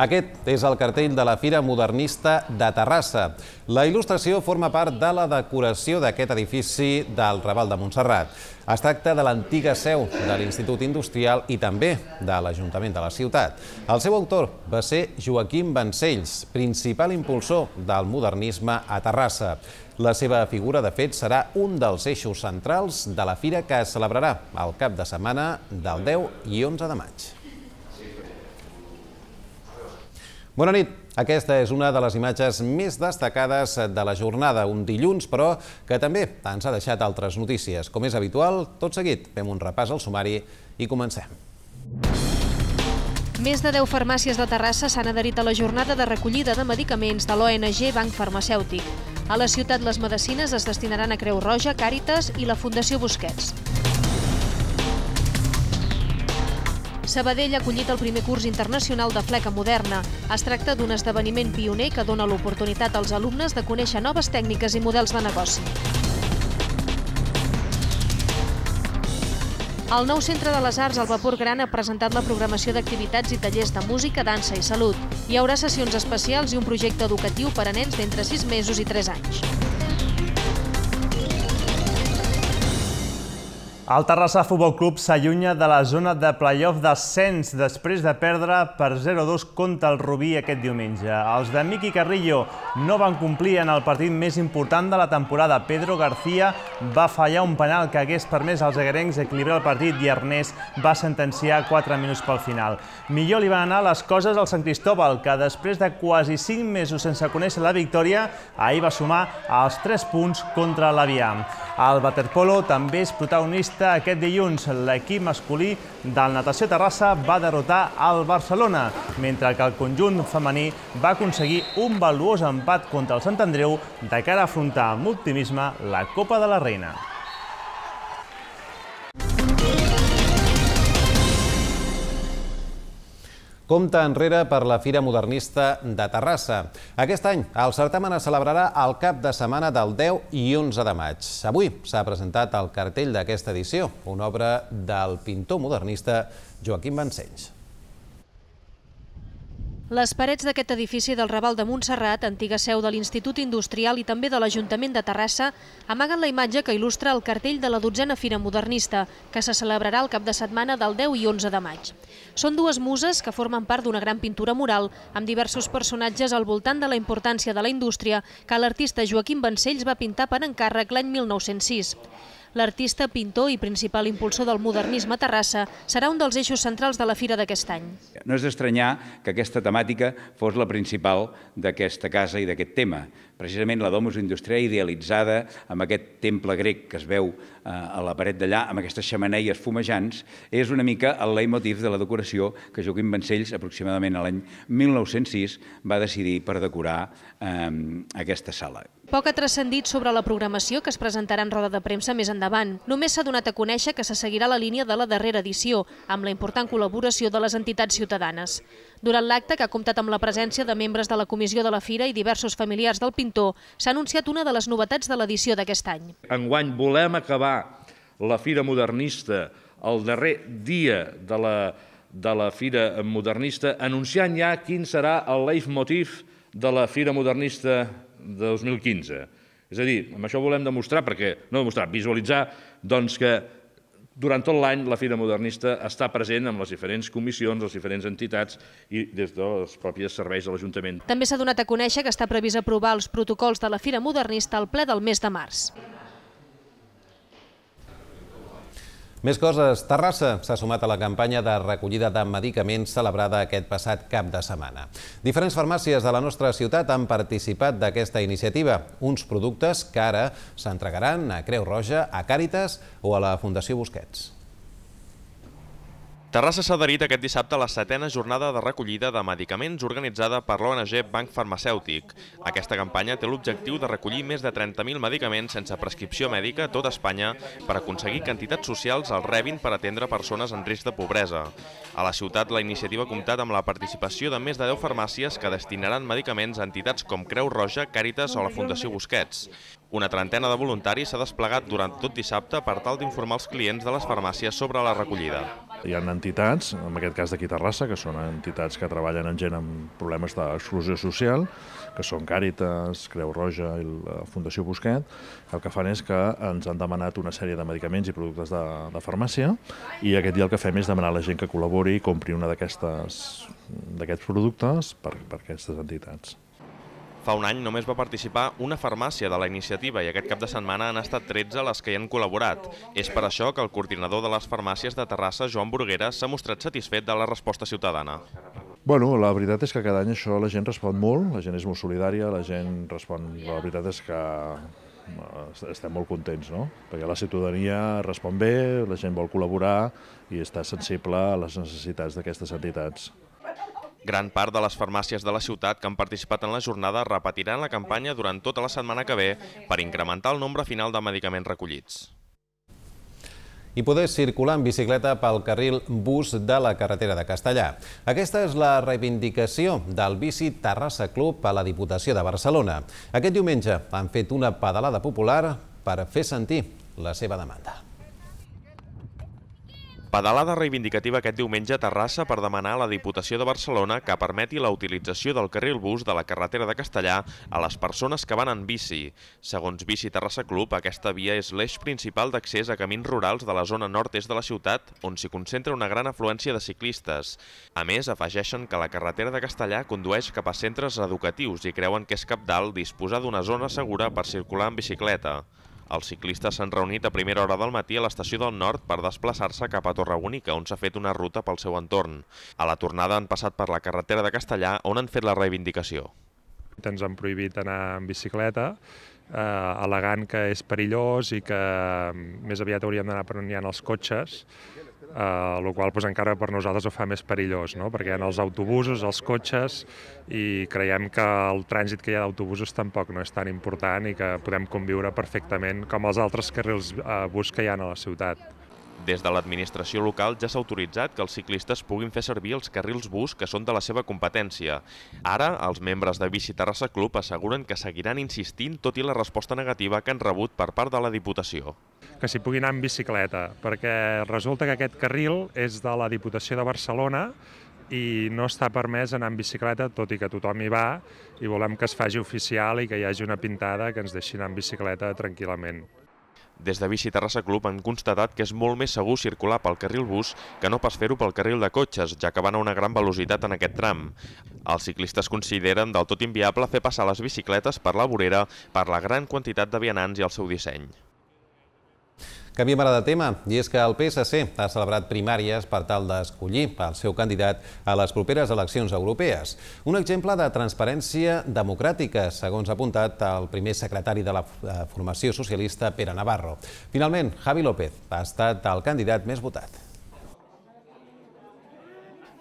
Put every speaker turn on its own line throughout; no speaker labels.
Aquest és el cartell de la Fira Modernista de Terrassa. La il·lustració forma part de la decoració d'aquest edifici del Raval de Montserrat. Es tracta de l'antiga seu de l'Institut Industrial i també de l'Ajuntament de la ciutat. El seu autor va ser Joaquim Vancells, principal impulsor del modernisme a Terrassa. La seva figura, de fet, serà un dels eixos centrals de la fira que es celebrarà al cap de setmana del 10 i 11 de maig. Bona nit. Aquesta és una de les imatges més destacades de la jornada, un dilluns, però que també ens ha deixat altres notícies. Com és habitual, tot seguit fem un repàs al sumari i comencem.
Més de 10 farmàcies de Terrassa s'han adherit a la jornada de recollida de medicaments de l'ONG Banc Farmacèutic. A la ciutat les medicines es destinaran a Creu Roja, Càritas i la Fundació Busquets. Sabadell ha acollit el primer curs internacional de fleca moderna. Es tracta d'un esdeveniment pioner que dona l'oportunitat als alumnes de conèixer noves tècniques i models de negoci. El nou Centre de les Arts al Vapor Gran ha presentat la programació d'activitats i tallers de música, dansa i salut. Hi haurà sessions especials i un projecte educatiu per a nens d'entre 6 mesos i 3 anys.
El Terrassa Futbol Club s'allunya de la zona de playoff d'ascens després de perdre per 0-2 contra el Rubí aquest diumenge. Els de Miqui Carrillo no van complir en el partit més important de la temporada. Pedro García va fallar un penal que hagués permès als aguerencs equilibrar el partit i Ernest va sentenciar 4 minuts pel final. Millor li van anar les coses al Sant Cristóbal, que després de quasi 5 mesos sense conèixer la victòria, ahir va sumar els 3 punts contra l'Aviam. El waterpolo també és protagonista aquest dilluns. L'equip masculí del Natació Terrassa va derrotar el Barcelona, mentre que el conjunt femení va aconseguir un valuós empat contra el Sant Andreu de cara a afrontar amb optimisme la Copa de la Reina.
Compte enrere per la Fira Modernista de Terrassa. Aquest any el certamen es celebrarà al cap de setmana del 10 i 11 de maig. Avui s'ha presentat el cartell d'aquesta edició, una obra del pintor modernista Joaquim Vancells.
Les parets d'aquest edifici del Raval de Montserrat, antiga seu de l'Institut Industrial i també de l'Ajuntament de Terrassa, amaguen la imatge que il·lustra el cartell de la dotzena Fira Modernista, que se celebrarà el cap de setmana del 10 i 11 de maig. Són dues muses que formen part d'una gran pintura mural amb diversos personatges al voltant de la importància de la indústria que l'artista Joaquim Vancells va pintar per encàrrec l'any 1906. L'artista, pintor i principal impulsor del modernisme a Terrassa serà un dels eixos centrals de la fira d'aquest any.
No és d'estranyar que aquesta temàtica fos la principal d'aquesta casa i d'aquest tema. Precisament la domus industrial idealitzada amb aquest temple grec que es veu eh, a la paret d'allà, amb aquestes xamaneies fumejants, és una mica el leitmotiv de la decoració que Joaquim Vancells, aproximadament a l'any 1906, va decidir per decorar eh, aquesta sala.
Poc ha transcendit sobre la programació que es presentarà en roda de premsa més endavant. Només s'ha donat a conèixer que se seguirà la línia de la darrera edició, amb la important col·laboració de les entitats ciutadanes. Durant l'acte, que ha comptat amb la presència de membres de la comissió de la Fira i diversos familiars del pintor, s'ha anunciat una de les novetats de l'edició d'aquest any.
Enguany volem acabar la Fira Modernista el darrer dia de la, de la Fira Modernista anunciant ja quin serà el leitmotiv de la Fira Modernista de 2015. És a dir, amb això volem demostrar, perquè, no demostrar, visualitzar doncs, que durant tot l'any la Fira Modernista està present amb les diferents comissions, les diferents entitats i des dels propis serveis de l'Ajuntament.
També s'ha donat a conèixer que està previst aprovar els protocols de la Fira Modernista al ple del mes de març.
Més coses. Terrassa s'ha sumat a la campanya de recollida de medicaments celebrada aquest passat cap de setmana. Diferents farmàcies de la nostra ciutat han participat d'aquesta iniciativa. Uns productes que ara s'entregaran a Creu Roja, a Càritas o a la Fundació Busquets.
Terrassa s'ha adherit aquest dissabte a la setena jornada de recollida de medicaments organitzada per l'ONG Banc Farmacèutic. Aquesta campanya té l'objectiu de recollir més de 30.000 medicaments sense prescripció mèdica a tot Espanya per aconseguir que entitats socials els rebin per atendre persones en risc de pobresa. A la ciutat, la iniciativa ha comptat amb la participació de més de 10 farmàcies que destinaran medicaments a entitats com Creu Roja, Càritas o la Fundació Busquets. Una trentena de voluntaris s'ha desplegat durant tot dissabte per tal d'informar els clients de les farmàcies sobre la recollida.
Hi ha entitats, en aquest cas d'aquí Terrassa, que són entitats que treballen amb gent amb problemes d'exclusió social, que són Càritas, Creu Roja i la Fundació Busquet. El que fan és que ens han demanat una sèrie de medicaments i productes de, de farmàcia i aquest dia el que fem és demanar a la gent que col·labori i compri una d'aquests productes per, per aquestes entitats.
Fa un any només va participar una farmàcia de la iniciativa i aquest cap de setmana han estat 13 les que hi han col·laborat. És per això que el coordinador de les farmàcies de Terrassa, Joan Burguera, s'ha mostrat satisfet de la resposta ciutadana.
Bueno, la veritat és que cada any això la gent respon molt, la gent és molt solidària, la gent respon... La veritat és que eh, estem molt contents, no? Perquè la ciutadania respon bé, la gent vol col·laborar i està sensible a les necessitats d'aquestes entitats.
Gran part de les farmàcies de la ciutat que han participat en la jornada repetiran la campanya durant tota la setmana que ve per incrementar el nombre final de medicaments recollits.
I poder circular en bicicleta pel carril bus de la carretera de Castellà. Aquesta és la reivindicació del Bici Terrassa Club a la Diputació de Barcelona. Aquest diumenge han fet una pedalada popular per fer sentir la seva demanda.
Pedalada reivindicativa aquest diumenge a Terrassa per demanar a la Diputació de Barcelona que permeti la utilització del carril bus de la carretera de Castellà a les persones que van en bici. Segons Bici Terrassa Club, aquesta via és l'eix principal d'accés a camins rurals de la zona nord-est de la ciutat, on s'hi concentra una gran afluència de ciclistes. A més, afegeixen que la carretera de Castellà condueix cap a centres educatius i creuen que és capdalt disposar d'una zona segura per circular en bicicleta. Els ciclistes s'han reunit a primera hora del matí a l'estació del Nord per desplaçar-se cap a Torrebúnica, on s'ha fet una ruta pel seu entorn. A la tornada han passat per la carretera de Castellà, on han fet la reivindicació.
Ens han prohibit anar en bicicleta, eh, al·legant que és perillós i que mm, més aviat hauríem d'anar per on hi ha els cotxes, eh, qual pues, encara per nosaltres ho fa més perillós, no? perquè ha els autobusos, els cotxes, i creiem que el trànsit que hi ha d'autobusos tampoc no és tan important i que podem conviure perfectament com els altres carrils eh, bus que hi ha a la ciutat.
Des de l'administració local ja s'ha autoritzat que els ciclistes puguin fer servir els carrils bus que són de la seva competència. Ara, els membres de Bici Terrassa Club asseguren que seguiran insistint tot i la resposta negativa que han rebut per part de la Diputació
que s'hi pugui anar en bicicleta, perquè resulta que aquest carril és de la Diputació de Barcelona i no està permès anar en bicicleta, tot i que tothom hi va, i volem que es faci oficial i que hi hagi una pintada que ens deixi anar en bicicleta tranquil·lament.
Des de Bici Terrassa Club han constatat que és molt més segur circular pel carril bus que no pas fer-ho pel carril de cotxes, ja que van a una gran velocitat en aquest tram. Els ciclistes consideren del tot inviable fer passar les bicicletes per la vorera per la gran quantitat de vianants i el seu disseny.
Canviem ara de tema, i és que el PSC ha celebrat primàries per tal d'escollir el seu candidat a les properes eleccions europees. Un exemple de transparència democràtica, segons ha apuntat el primer secretari de la formació socialista, Pere Navarro. Finalment, Javi López ha estat el candidat més votat.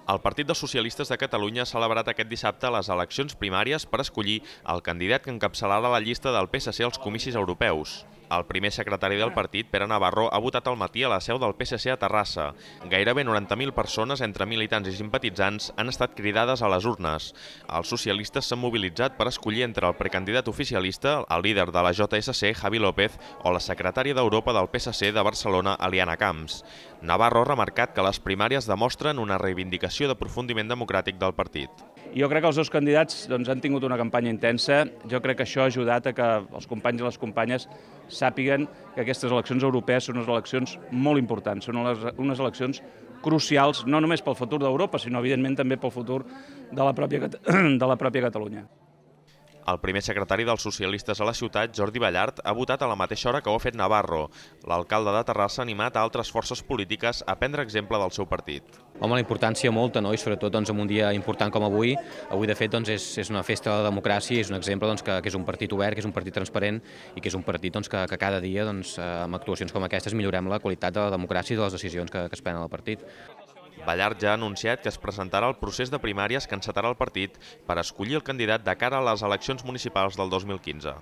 El Partit dels Socialistes de Catalunya ha celebrat aquest dissabte les eleccions primàries per escollir el candidat que encapçalarà la llista del PSC als comicis europeus. El primer secretari del partit, Pere Navarro, ha votat al matí a la seu del PSC a Terrassa. Gairebé 90.000 persones, entre militants i simpatitzants, han estat cridades a les urnes. Els socialistes s'han mobilitzat per escollir entre el precandidat oficialista, el líder de la JSC, Javi López, o la secretària d'Europa del PSC de Barcelona, Aliana Camps. Navarro ha remarcat que les primàries demostren una reivindicació d'aprofundiment democràtic del partit.
Jo crec que els dos candidats doncs, han tingut una campanya intensa. Jo crec que això ha ajudat a que els companys i les companyes sàpiguen que aquestes eleccions europees són unes eleccions molt importants, són unes, eleccions crucials, no només pel futur d'Europa, sinó evidentment també pel futur de la pròpia, de la pròpia Catalunya.
El primer secretari dels socialistes a la ciutat, Jordi Ballart, ha votat a la mateixa hora que ho ha fet Navarro. L'alcalde de Terrassa ha animat a altres forces polítiques a prendre exemple del seu partit.
Home, la importància molta, no? i sobretot doncs, en un dia important com avui. Avui, de fet, doncs, és, és una festa de la democràcia, és un exemple doncs, que, que és un partit obert, que és un partit transparent i que és un partit doncs, que, que cada dia, doncs, amb actuacions com aquestes, millorem la qualitat de la democràcia i de les decisions que, que es prenen al partit.
Ballart ja ha anunciat que es presentarà el procés de primàries que encetarà el partit per escollir el candidat de cara a les eleccions municipals del 2015.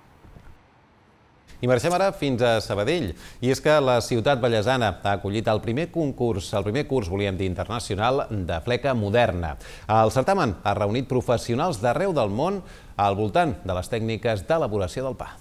I marxem ara fins a Sabadell. I és que la ciutat ballesana ha acollit el primer concurs, el primer curs, volíem dir, internacional de fleca moderna. El certamen ha reunit professionals d'arreu del món al voltant de les tècniques d'elaboració del pa.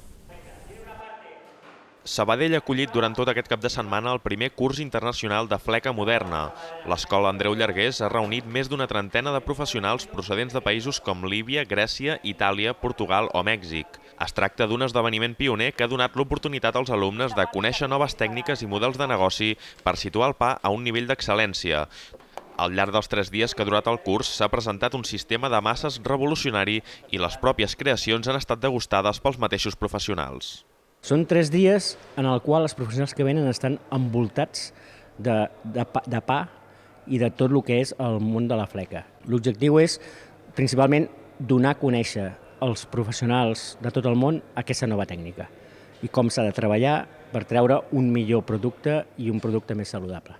Sabadell ha acollit durant tot aquest cap de setmana el primer curs internacional de fleca moderna. L'escola Andreu Llargués ha reunit més d'una trentena de professionals procedents de països com Líbia, Grècia, Itàlia, Portugal o Mèxic. Es tracta d'un esdeveniment pioner que ha donat l'oportunitat als alumnes de conèixer noves tècniques i models de negoci per situar el pa a un nivell d'excel·lència. Al llarg dels tres dies que ha durat el curs s'ha presentat un sistema de masses revolucionari i les pròpies creacions han estat degustades pels mateixos professionals.
Són tres dies en el qual els professionals que venen estan envoltats de, de, pa, de pa i de tot el que és el món de la fleca. L'objectiu és, principalment, donar a conèixer als professionals de tot el món aquesta nova tècnica i com s'ha de treballar per treure un millor producte i un producte més saludable.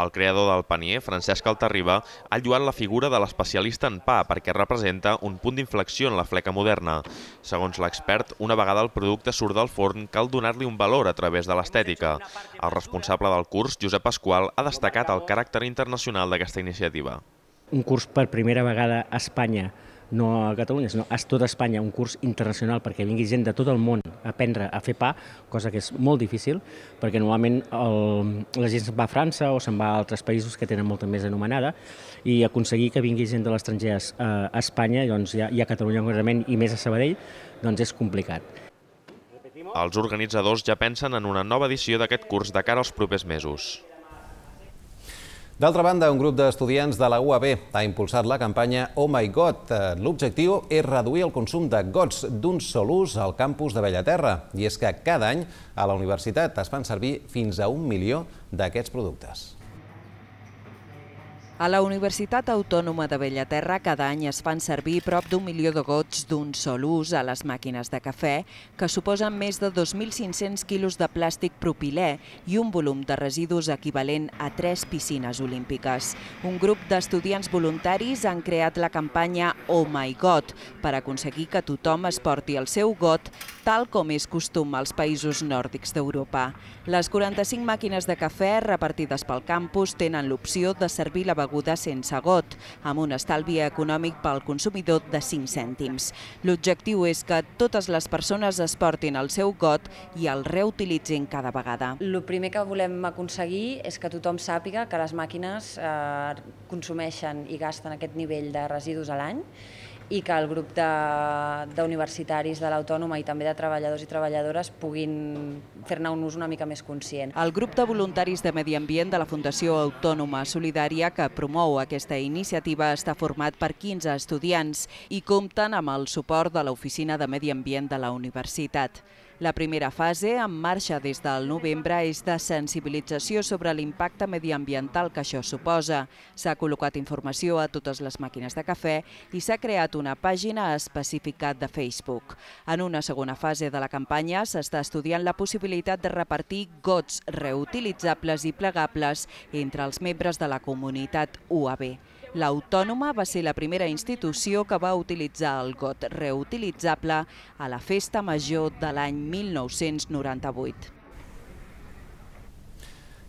El creador del panier, Francesc Altarriba, ha lluat la figura de l'especialista en pa perquè representa un punt d'inflexió en la fleca moderna. Segons l'expert, una vegada el producte surt del forn, cal donar-li un valor a través de l'estètica. El responsable del curs, Josep Pasqual, ha destacat el caràcter internacional d'aquesta iniciativa.
Un curs per primera vegada a Espanya no a Catalunya, sinó a tota Espanya, un curs internacional perquè vingui gent de tot el món a aprendre a fer pa, cosa que és molt difícil, perquè normalment el, la gent se'n va a França o se'n va a altres països que tenen molta més anomenada, i aconseguir que vingui gent de l'estranger a, Espanya, doncs ja, i a Catalunya concretament, i més a Sabadell, doncs és complicat.
Els organitzadors ja pensen en una nova edició d'aquest curs de cara als propers mesos.
D'altra banda, un grup d'estudiants de la UAB ha impulsat la campanya Oh My God. L'objectiu és reduir el consum de gots d'un sol ús al campus de Bellaterra. I és que cada any a la universitat es fan servir fins a un milió d'aquests productes.
A la Universitat Autònoma de Bellaterra cada any es fan servir prop d'un milió de gots d'un sol ús a les màquines de cafè, que suposen més de 2.500 quilos de plàstic propilè i un volum de residus equivalent a tres piscines olímpiques. Un grup d'estudiants voluntaris han creat la campanya Oh My God per aconseguir que tothom es porti el seu got tal com és costum als països nòrdics d'Europa. Les 45 màquines de cafè repartides pel campus tenen l'opció de servir la beguda beguda sense got, amb un estalvi econòmic pel consumidor de 5 cèntims. L'objectiu és que totes les persones es portin el seu got i el reutilitzin cada vegada.
El primer que volem aconseguir és que tothom sàpiga que les màquines eh, consumeixen i gasten aquest nivell de residus a l'any i que el grup d'universitaris de, de l'Autònoma i també de treballadors i treballadores puguin fer-ne un ús una mica més conscient.
El grup de voluntaris de Medi Ambient de la Fundació Autònoma Solidària que promou aquesta iniciativa està format per 15 estudiants i compten amb el suport de l'Oficina de Medi Ambient de la Universitat. La primera fase, en marxa des del novembre, és de sensibilització sobre l'impacte mediambiental que això suposa. S'ha col·locat informació a totes les màquines de cafè i s'ha creat una pàgina específica de Facebook. En una segona fase de la campanya s'està estudiant la possibilitat de repartir gots reutilitzables i plegables entre els membres de la comunitat UAB. L'Autònoma va ser la primera institució que va utilitzar el got reutilitzable a la Festa Major de l'any 1998.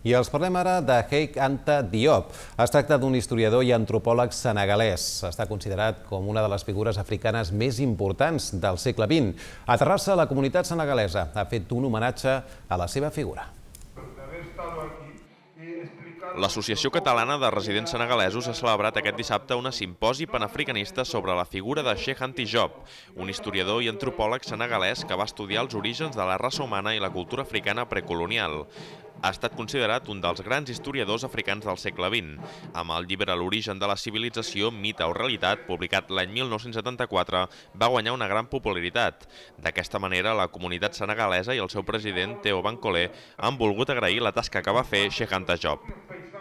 I els parlem ara de Heik Anta Diop. Es tracta d'un historiador i antropòleg senegalès. Està considerat com una de les figures africanes més importants del segle XX. A Terrassa, la comunitat senegalesa ha fet un homenatge a la seva figura.
L'Associació Catalana de Residents Senegalesos ha celebrat aquest dissabte una simposi panafricanista sobre la figura de Sheikh Anta Diop, un historiador i antropòleg senegalès que va estudiar els orígens de la raça humana i la cultura africana precolonial ha estat considerat un dels grans historiadors africans del segle XX. Amb el llibre L'origen de la civilització, mite o realitat, publicat l'any 1974, va guanyar una gran popularitat. D'aquesta manera, la comunitat senegalesa i el seu president, Theo Bancolé, han volgut agrair la tasca que va fer Sheikh Anta Diop.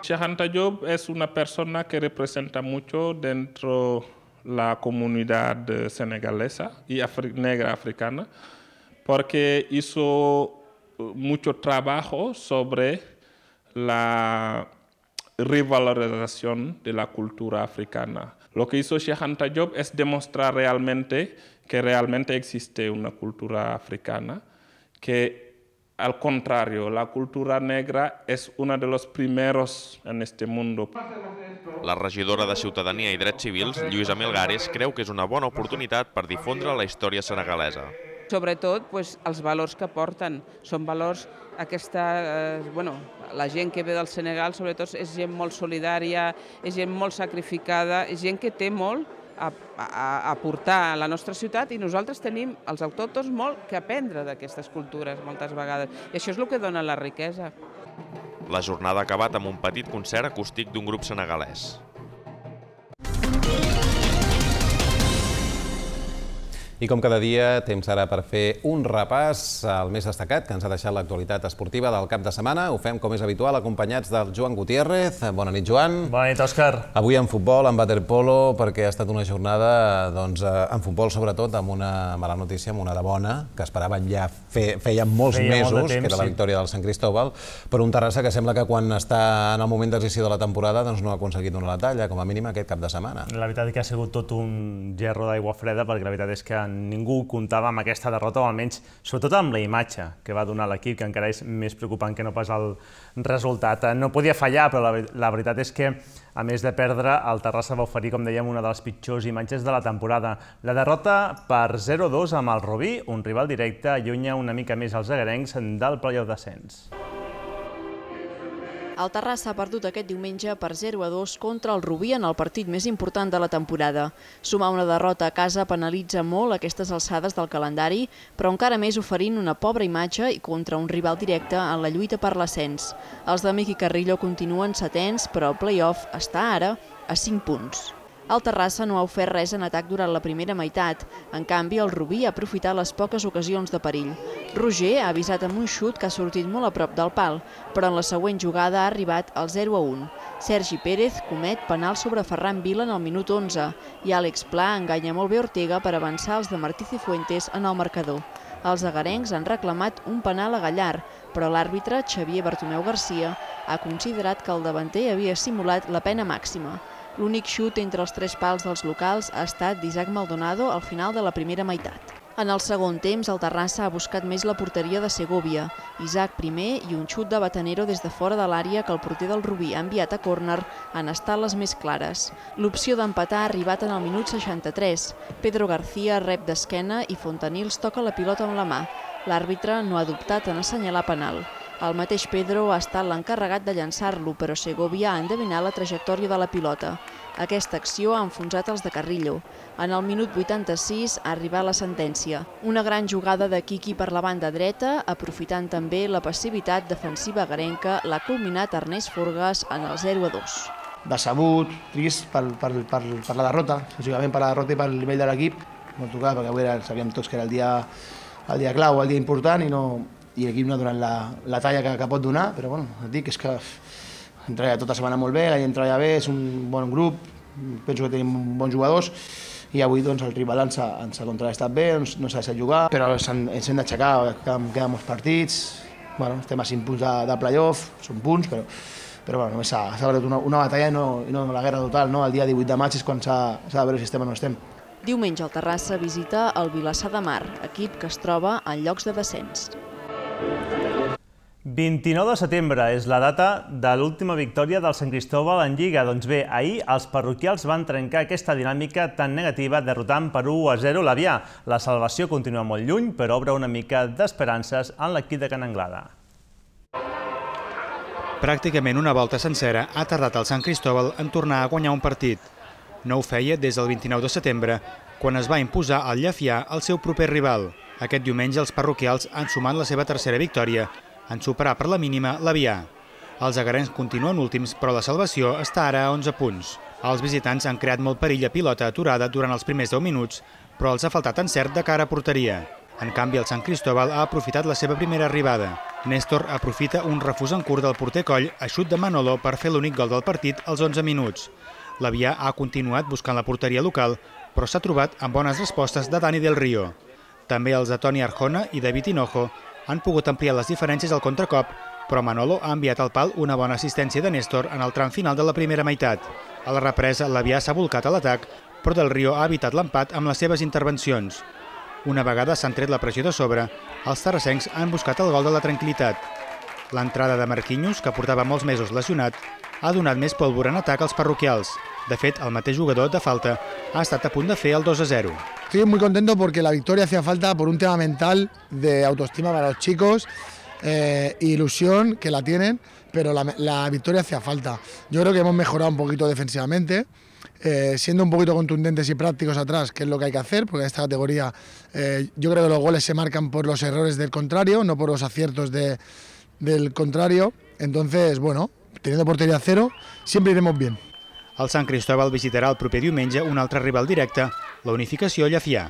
Sheikh Anta Diop es una persona que representa mucho dentro la comunidad senegalesa afri negra africana, porque hizo mucho trabajo sobre la revalorización de la cultura africana. Lo que hizo Sheikh Anta Diop es demostrar realmente que realmente existe una cultura africana, que al contrario, la cultura negra es uno de los primeros en este mundo.
La regidora de Ciutadania i Drets Civils, Lluïsa Melgares, creu que és una bona oportunitat per difondre la història senegalesa.
Sobretot pues, els valors que porten. Són valors, aquesta, eh, bueno, la gent que ve del Senegal sobretot és gent molt solidària, és gent molt sacrificada, és gent que té molt a, a, a portar a la nostra ciutat i nosaltres tenim, els autòctons, molt que aprendre d'aquestes cultures moltes vegades. I això és el que dona la riquesa.
La jornada ha acabat amb un petit concert acústic d'un grup senegalès.
I com cada dia, temps ara per fer un repàs al més destacat que ens ha deixat l'actualitat esportiva del cap de setmana. Ho fem, com és habitual, acompanyats del Joan Gutiérrez. Bona nit, Joan.
Bona nit, Òscar.
Avui en futbol, en waterpolo, perquè ha estat una jornada, doncs, eh, en futbol sobretot, amb una mala notícia, amb una de bona, que esperaven ja fe, feia molts
Feia
mesos,
molt de temps,
que era la
sí.
victòria del Sant Cristóbal, però un Terrassa que sembla que quan està en el moment decisió de la temporada doncs no ha aconseguit donar la talla, com a mínim aquest cap de setmana.
La veritat és que ha sigut tot un gerro d'aigua freda, perquè la veritat és que ningú comptava amb aquesta derrota, o almenys, sobretot amb la imatge que va donar l'equip, que encara és més preocupant que no pas el resultat. No podia fallar, però la, la veritat és que, a més de perdre, el Terrassa va oferir, com dèiem, una de les pitjors imatges de la temporada. La derrota per 0-2 amb el Rubí, un rival directe, allunya una mica més els agarencs del playoff descens.
El Terrassa ha perdut aquest diumenge per 0 a 2 contra el Rubí en el partit més important de la temporada. Sumar una derrota a casa penalitza molt aquestes alçades del calendari, però encara més oferint una pobra imatge i contra un rival directe en la lluita per l'ascens. Els de Miqui Carrillo continuen setens, però el play-off està ara a 5 punts. El Terrassa no ha ofert res en atac durant la primera meitat. En canvi, el Rubí ha aprofitat les poques ocasions de perill. Roger ha avisat amb un xut que ha sortit molt a prop del pal, però en la següent jugada ha arribat al 0 a 1. Sergi Pérez comet penal sobre Ferran Vila en el minut 11 i Àlex Pla enganya molt bé Ortega per avançar els de Martí Cifuentes en el marcador. Els agarencs han reclamat un penal a Gallar, però l'àrbitre, Xavier Bartomeu Garcia, ha considerat que el davanter havia simulat la pena màxima. L'únic xut entre els tres pals dels locals ha estat d'Isaac Maldonado al final de la primera meitat. En el segon temps, el Terrassa ha buscat més la porteria de Segovia. Isaac primer i un xut de Batanero des de fora de l'àrea que el porter del Rubí ha enviat a córner han estat les més clares. L'opció d'empatar ha arribat en el minut 63. Pedro García rep d'esquena i Fontanils toca la pilota amb la mà. L'àrbitre no ha dubtat en assenyalar penal. El mateix Pedro ha estat l'encarregat de llançar-lo, però Segovia ha endevinat la trajectòria de la pilota. Aquesta acció ha enfonsat els de Carrillo. En el minut 86 ha arribat la sentència. Una gran jugada de Kiki per la banda dreta, aprofitant també la passivitat defensiva garenca, l'ha culminat Ernest Forgas en el 0 a 2.
decebut, trist per, per, per, per la derrota, lògicament per la derrota i pel nivell de l'equip. No tocava perquè avui era, sabíem tots que era el dia, el dia clau, el dia important i, no, i l'equip no ha donat la, la talla que, que pot donar, però bueno, et dic és que hem treballat tota setmana molt bé, la gent treballa bé, és un bon grup, penso que tenim bons jugadors i avui doncs, el rival ens ha, ens ha contrastat bé, ens, no s'ha deixat jugar, però ens, ens hem d'aixecar, queden, queden molts partits, bueno, estem a 5 punts de, de playoff, són punts, però, però bueno, només s'ha perdut una, una batalla i no, i no la guerra total, no? el dia 18 de maig és quan s'ha de veure si estem o no estem.
Diumenge el Terrassa visita el Vilassar de Mar, equip que es troba en llocs de descens.
29 de setembre és la data de l'última victòria del Sant Cristóbal en Lliga. Doncs bé, ahir els parroquials van trencar aquesta dinàmica tan negativa derrotant per 1 a 0 l'Avià. La salvació continua molt lluny, però obre una mica d'esperances en l'equip de Can Anglada.
Pràcticament una volta sencera ha tardat el Sant Cristóbal en tornar a guanyar un partit. No ho feia des del 29 de setembre, quan es va imposar al Llefià el seu proper rival. Aquest diumenge els parroquials han sumat la seva tercera victòria, en superar per la mínima l'Avià. Els agarens continuen últims, però la salvació està ara a 11 punts. Els visitants han creat molt perill a pilota aturada durant els primers 10 minuts, però els ha faltat encert de cara a porteria. En canvi, el Sant Cristóbal ha aprofitat la seva primera arribada. Néstor aprofita un refús en curt del porter Coll a xut de Manolo per fer l'únic gol del partit als 11 minuts. L'Avià ha continuat buscant la porteria local, però s'ha trobat amb bones respostes de Dani del Rio. També els de Toni Arjona i David Hinojo han pogut ampliar les diferències al contracop, però Manolo ha enviat al pal una bona assistència de Néstor en el tram final de la primera meitat. A la represa, l'Avià s'ha volcat a l'atac, però Del Rio ha evitat l'empat amb les seves intervencions. Una vegada s'han tret la pressió de sobre, els terrassencs han buscat el gol de la tranquil·litat. L'entrada de Marquinhos, que portava molts mesos lesionat, ha donat més pólvora en atac als parroquials. De fet, el mateix jugador de falta ha estat a punt de fer el 2 a 0.
Estoy muy contento porque la victoria hacía falta por un tema mental de autoestima para los chicos, eh, ilusión que la tienen, pero la, la victoria hacía falta. Yo creo que hemos mejorado un poquito defensivamente. Eh, siendo un poquito contundentes y prácticos atrás, que es lo que hay que hacer, porque en esta categoría eh, yo creo que los goles se marcan por los errores del contrario, no por los aciertos de, del contrario. Entonces, bueno, teniendo portería cero, siempre iremos bien.
El Sant Cristóbal visitarà el proper diumenge un altre rival directe, la Unificació Llafià.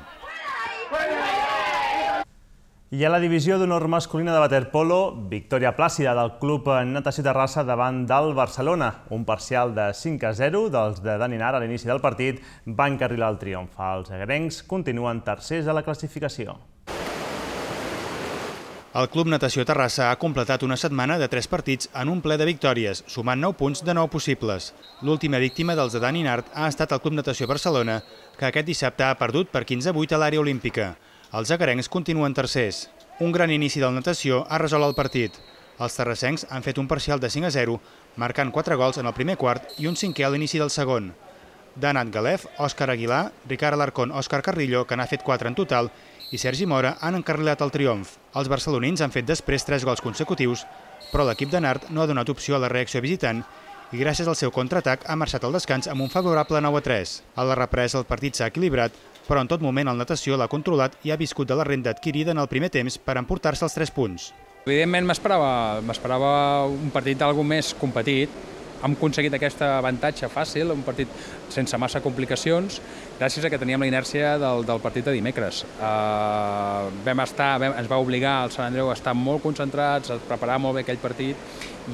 I a la divisió d'honor masculina de waterpolo, victòria plàcida del Club Natació Terrassa davant del Barcelona. Un parcial de 5 a 0 dels de Daninar a l'inici del partit va encarrilar el triomf. Els agrencs continuen tercers a la classificació.
El Club Natació Terrassa ha completat una setmana de tres partits en un ple de victòries, sumant 9 punts de 9 possibles. L'última víctima dels de Dani Nart ha estat el Club Natació Barcelona, que aquest dissabte ha perdut per 15 a 8 a l'àrea olímpica. Els agarencs continuen tercers. Un gran inici del natació ha resolt el partit. Els terrassencs han fet un parcial de 5 a 0, marcant 4 gols en el primer quart i un cinquè a l'inici del segon. Danat Galef, Òscar Aguilar, Ricard Alarcón, Òscar Carrillo, que n'ha fet 4 en total, i Sergi Mora han encarrilat el triomf. Els barcelonins han fet després 3 gols consecutius, però l'equip de Nart no ha donat opció a la reacció visitant i gràcies al seu contraatac ha marxat al descans amb un favorable 9 a 3. A la represa el partit s'ha equilibrat, però en tot moment el natació l'ha controlat i ha viscut de la renda adquirida en el primer temps per emportar-se els 3 punts.
Evidentment m'esperava un partit d'algú més competit, hem aconseguit aquest avantatge fàcil, un partit sense massa complicacions, gràcies a que teníem la inèrcia del, del partit de dimecres. Uh, vam estar, vam, ens va obligar al Sant Andreu a estar molt concentrats, a preparar molt bé aquell partit,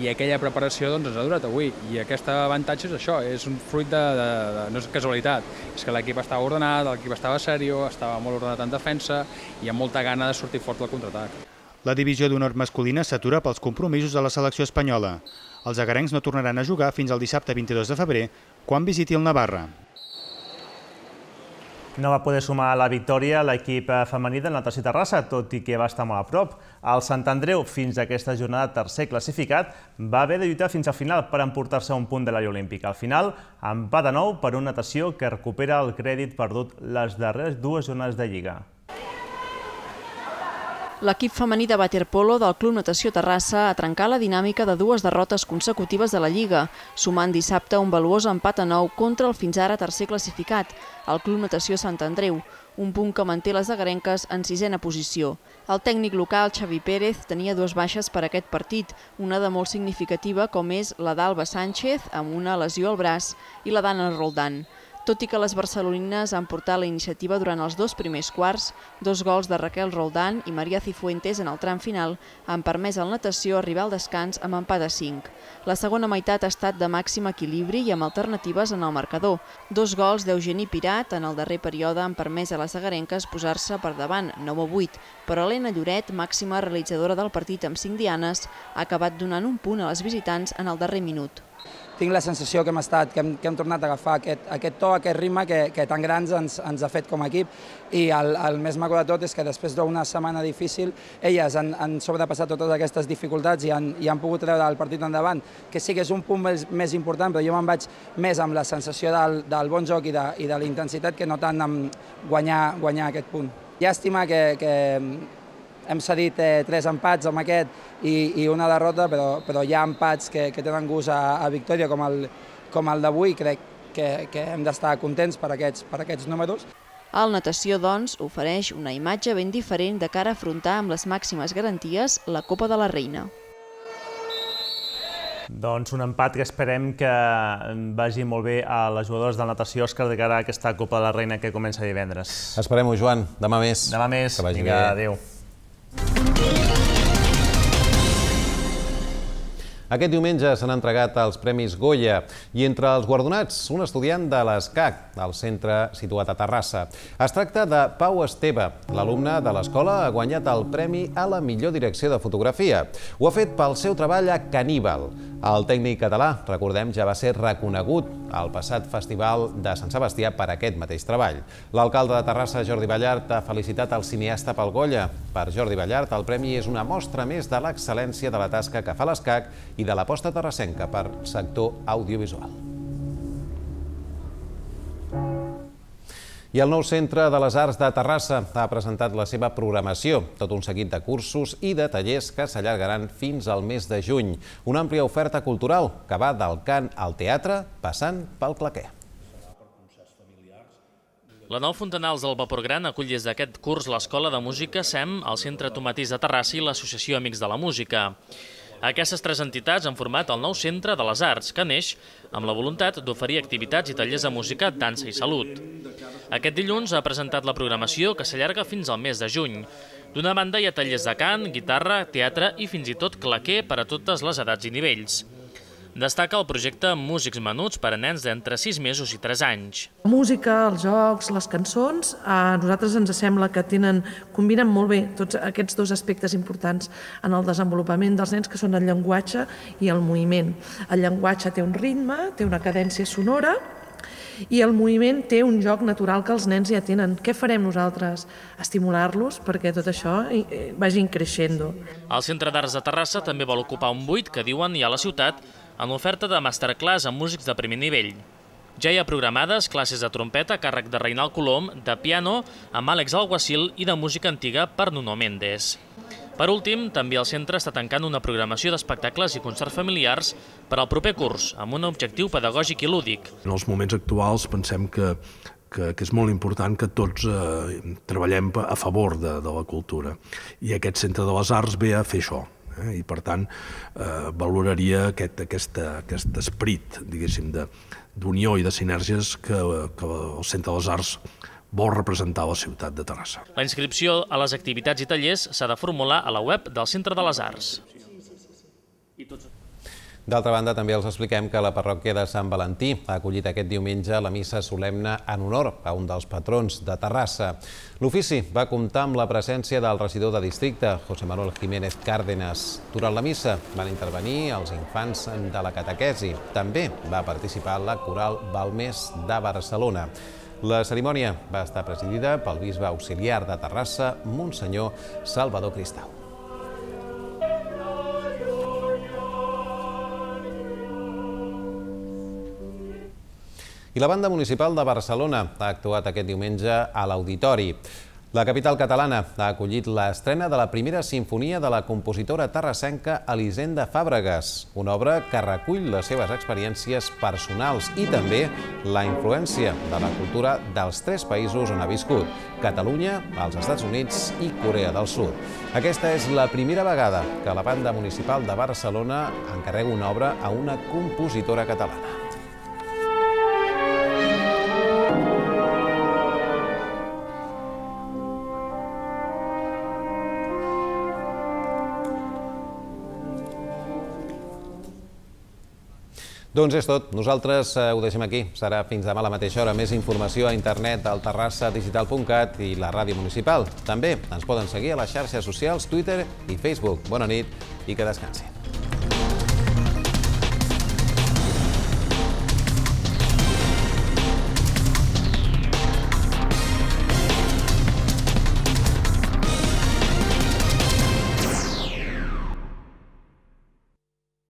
i aquella preparació doncs, ens ha durat avui. I aquest avantatge és això, és un fruit de, de, de no és casualitat, és que l'equip estava ordenat, l'equip estava serio, estava molt ordenat en defensa i amb molta gana de sortir fort del contraatac.
La divisió d'honor masculina s'atura pels compromisos de la selecció espanyola. Els agarencs no tornaran a jugar fins al dissabte 22 de febrer, quan visiti el Navarra.
No va poder sumar la victòria l'equip femení de natació Terrassa, tot i que va estar molt a prop. El Sant Andreu, fins a aquesta jornada tercer classificat, va haver de lluitar fins al final per emportar-se un punt de l'àrea olímpica. Al final, empat de nou per una natació que recupera el crèdit perdut les darreres dues jornades de Lliga.
L'equip femení de waterpolo del Club Natació Terrassa ha trencat la dinàmica de dues derrotes consecutives de la Lliga, sumant dissabte un valuós empat a nou contra el fins ara tercer classificat, el Club Natació Sant Andreu, un punt que manté les agarenques en sisena posició. El tècnic local, Xavi Pérez, tenia dues baixes per aquest partit, una de molt significativa com és la d'Alba Sánchez, amb una lesió al braç, i la d'Anna Roldan. Tot i que les barcelonines han portat la iniciativa durant els dos primers quarts, dos gols de Raquel Roldán i Maria Cifuentes en el tram final han permès al natació arribar al descans amb empat a 5. La segona meitat ha estat de màxim equilibri i amb alternatives en el marcador. Dos gols d'Eugeni Pirat en el darrer període han permès a les agarenques posar-se per davant 9 a 8, però Helena Lloret, màxima realitzadora del partit amb 5 dianes, ha acabat donant un punt a les visitants en el darrer minut
tinc la sensació que hem, estat, que hem, que hem tornat a agafar aquest, aquest to, aquest ritme que, que tan grans ens, ens ha fet com a equip i el, el més maco de tot és que després d'una setmana difícil elles han, han sobrepassat totes aquestes dificultats i han, i han pogut treure el partit endavant, que sí que és un punt més, més important, però jo me'n vaig més amb la sensació del, del bon joc i de, i de la intensitat que no tant amb guanyar, guanyar aquest punt. Llàstima que, que hem cedit eh, tres empats amb aquest i, i una derrota, però, però hi ha empats que, que tenen gust a, a victòria, com el, com el d'avui, crec que, que hem d'estar contents per aquests, per aquests números.
El natació, doncs, ofereix una imatge ben diferent de cara a afrontar amb les màximes garanties la Copa de la Reina.
Doncs un empat que esperem que vagi molt bé a les jugadores de natació Òscar de cara a aquesta Copa de la Reina que comença divendres.
Esperem-ho, Joan. Demà més.
Demà més.
Que vagi
Vinga,
bé.
adéu.
Aquest diumenge s'han entregat els Premis Goya i entre els guardonats, un estudiant de l'ESCAC, del centre situat a Terrassa. Es tracta de Pau Esteve. L'alumne de l'escola ha guanyat el premi a la millor direcció de fotografia. Ho ha fet pel seu treball a Caníbal. El tècnic català, recordem, ja va ser reconegut al passat Festival de Sant Sebastià per aquest mateix treball. L'alcalde de Terrassa, Jordi Ballart, ha felicitat el cineasta pel Goya. Per Jordi Ballart, el premi és una mostra més de l'excel·lència de la tasca que fa l'ESCAC i de l'aposta terrassenca per sector audiovisual. I el nou Centre de les Arts de Terrassa ha presentat la seva programació, tot un seguit de cursos i de tallers que s'allargaran fins al mes de juny. Una àmplia oferta cultural que va del cant al teatre passant pel claquer.
La Nou Fontanals del Vapor Gran acull des d'aquest curs l'Escola de Música SEM, el Centre Tomatís de Terrassa i l'Associació Amics de la Música. Aquestes tres entitats han format el nou Centre de les Arts, que neix amb la voluntat d'oferir activitats i tallers de música, dansa i salut. Aquest dilluns ha presentat la programació que s'allarga fins al mes de juny. D'una banda hi ha tallers de cant, guitarra, teatre i fins i tot claquer per a totes les edats i nivells. Destaca el projecte Músics Menuts per a nens d'entre 6 mesos i 3 anys.
La música, els jocs, les cançons, a nosaltres ens sembla que tenen, combinen molt bé tots aquests dos aspectes importants en el desenvolupament dels nens, que són el llenguatge i el moviment. El llenguatge té un ritme, té una cadència sonora, i el moviment té un joc natural que els nens ja tenen. Què farem nosaltres? Estimular-los perquè tot això eh, vagin creixent.
El Centre d'Arts de Terrassa també vol ocupar un buit que diuen hi ha a la ciutat en l'oferta de masterclass amb músics de primer nivell. Ja hi ha programades classes de trompeta a càrrec de Reinald Colom, de piano amb Àlex Alguacil i de música antiga per Nuno Méndez. Per últim, també el centre està tancant una programació d'espectacles i concerts familiars per al proper curs, amb un objectiu pedagògic i lúdic.
En els moments actuals pensem que, que, que és molt important que tots eh, treballem a favor de, de la cultura. I aquest centre de les arts ve a fer això, Eh? I per tant, eh, valoraria aquest, aquest, aquest esperit, diguéssim, d'unió i de sinergies que, que el Centre de les Arts vol representar la ciutat de Terrassa.
La inscripció a les activitats i tallers s'ha de formular a la web del Centre de les Arts.
I tots... D'altra banda, també els expliquem que la parròquia de Sant Valentí ha acollit aquest diumenge la missa solemne en honor a un dels patrons de Terrassa. L'ofici va comptar amb la presència del regidor de districte, José Manuel Jiménez Cárdenas. Durant la missa van intervenir els infants de la catequesi. També va participar la coral Balmés de Barcelona. La cerimònia va estar presidida pel bisbe auxiliar de Terrassa, Monsenyor Salvador Cristau. I la banda municipal de Barcelona ha actuat aquest diumenge a l'Auditori. La capital catalana ha acollit l'estrena de la primera sinfonia de la compositora terrassenca Elisenda Fàbregas, una obra que recull les seves experiències personals i també la influència de la cultura dels tres països on ha viscut, Catalunya, els Estats Units i Corea del Sud. Aquesta és la primera vegada que la banda municipal de Barcelona encarrega una obra a una compositora catalana. Doncs és tot. Nosaltres eh, ho deixem aquí. Serà fins demà a la mateixa hora. Més informació a internet al terrassadigital.cat i la ràdio municipal. També ens poden seguir a les xarxes socials, Twitter i Facebook. Bona nit i que descansin.